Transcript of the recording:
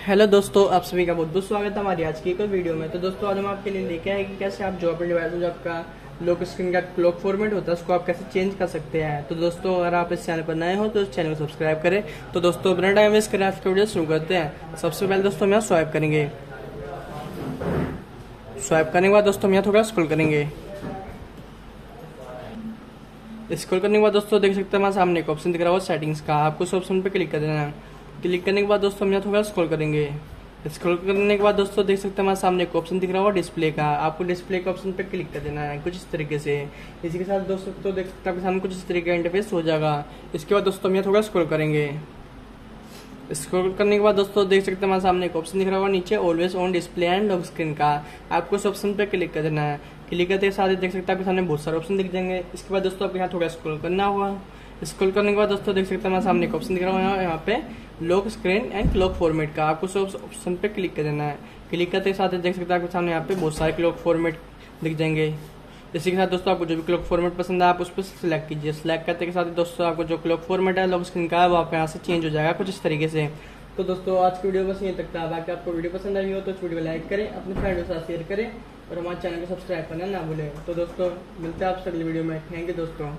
Hello दोस्तों, आप सभी का बहुत बहुत स्वागत है हमारी आज की एक और वीडियो में। तो दोस्तों, आज हम आपके लिए लेके आए कि कैसे आप जो अपने डिवाइस में जो आपका लॉक स्क्रीन का क्लॉक फॉर्मेट होता है, उसको आप कैसे चेंज कर सकते हैं। तो दोस्तों, अगर आप इस चैनल पर नए हो तो इस चैनल को सब्सक्राइब करें। तो दोस्तों बिना टाइम वेस्ट करें आपकी वीडियो शुरू करते हैं। सबसे पहले दोस्तों, हम यहाँ स्वाइप करेंगे। स्वाइप करने के बाद दोस्तों, हम यहाँ थोड़ा स्क्रॉल करेंगे। स्क्रॉल करने के बाद दोस्तों, देख सकते हैं हमारे सामने एक ऑप्शन दिख रहा है सेटिंग्स का। आपको उस ऑप्शन पर क्लिक कर देना है। क्लिक करने के बाद दोस्तों हम यहाँ थोड़ा स्क्रॉल करेंगे। स्क्रॉल करने के बाद दोस्तों देख सकते हैं हमारे सामने एक ऑप्शन दिख रहा होगा डिस्प्ले का। आपको डिस्प्ले के ऑप्शन पे क्लिक कर देना है, कुछ इस तरीके से। इसी के साथ दोस्तों तो देख सकते हैं आपके सामने कुछ इस तरीके का इंटरफेस हो जाएगा। इसके बाद दोस्तों हम यहाँ थोड़ा स्क्रॉल करेंगे। स्क्रॉल करने के बाद दोस्तों देख सकते हैं हमारे सामने एक ऑप्शन दिख रहा होगा, नीचे always on display and lock screen का। आपको उस ऑप्शन पे क्लिक कर देना है। क्लिक करते साथ ही देख सकते हैं आपके सामने बहुत सारे ऑप्शन दिख जाएँगे। इसके बाद दोस्तों आपको यहाँ थोड़ा स्क्रॉल करना होगा स्क्रॉल करने के बाद दोस्तों, देख सकते हैं हमारे सामने एक ऑप्शन दिख रहा होगा यहाँ पे lock screen and clock format का। आपको उस ऑप्शन पे क्लिक कर देना है। क्लिक करते साथ ही देख सकते हैं आपके सामने यहाँ पे बहुत सारे क्लॉक फॉर्मेट दिख जाएँगे। इसी के साथ दोस्तों, आपको जो भी क्लॉक फॉर्मेट पसंद है, आप उस पर सिलेक्ट कीजिए। सिलेक्ट करते के साथ दोस्तों, आपको जो क्लॉक फॉर्मेट है लॉक स्क्रीन का है, वो आप यहाँ से चेंज हो जाएगा कुछ इस तरीके से। तो दोस्तों, आज की वीडियो बस यहीं तक था। बाकी आपको वीडियो पसंद आई हो तो इस वीडियो को लाइक करें, अपने फ्रेंडों के साथ शेयर करें और हमारे चैनल को सब्सक्राइब करना ना भूलें। तो दोस्तों, मिलते हैं आपसे अगली वीडियो में। थैंक यू दोस्तों।